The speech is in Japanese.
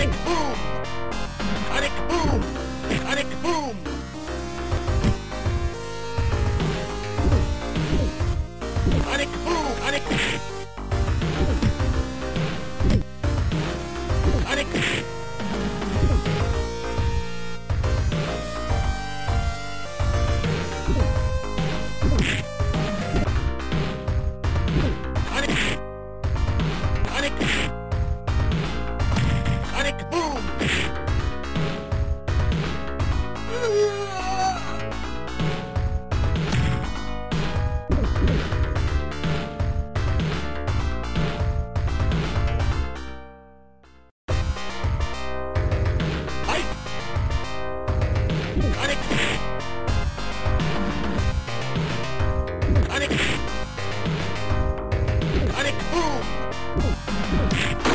running! Panic! Panic! Boom!